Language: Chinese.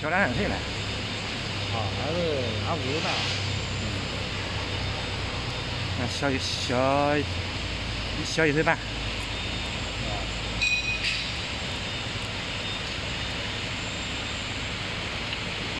小两三岁了，啊，还是俺五岁半。嗯，那小小小一岁半。